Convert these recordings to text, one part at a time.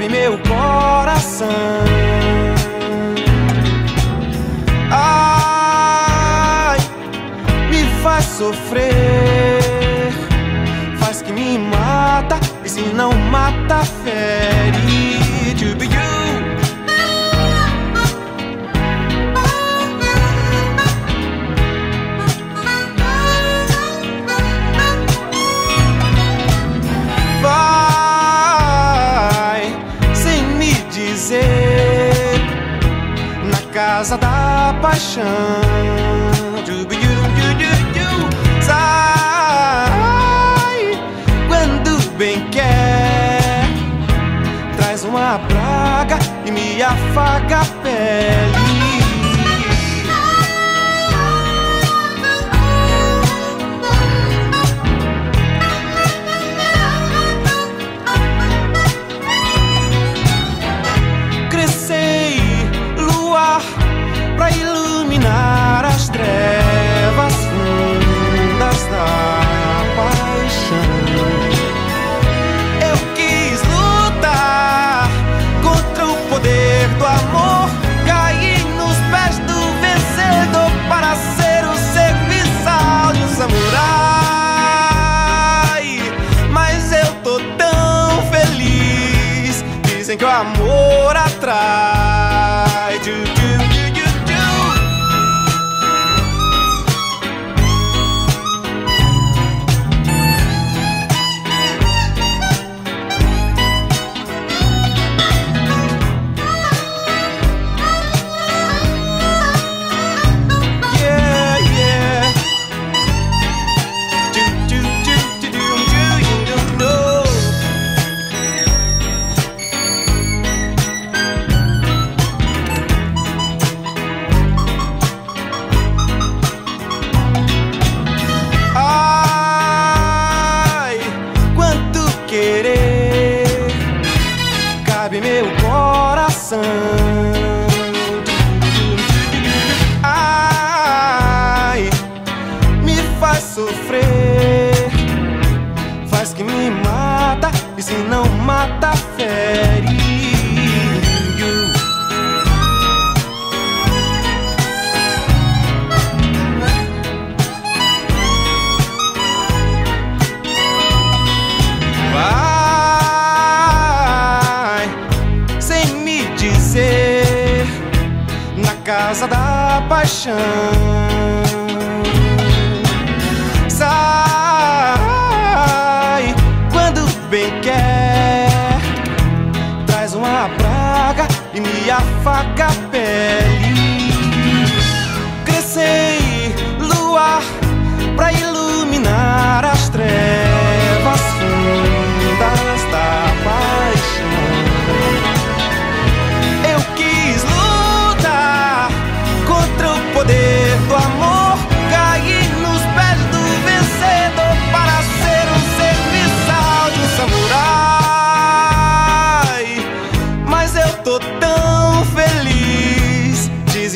sabe meu coração. Ai, me faz sofrer, faz que me mata, e se não mata, fere. casa da paixão. Sai quando bem quer, traz uma praga e me afaga a pele. amor atrai. Du, du. sun. casa da paixão. Sai quando bem quer, traz uma praga e me afaga a pele.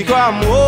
digo amor.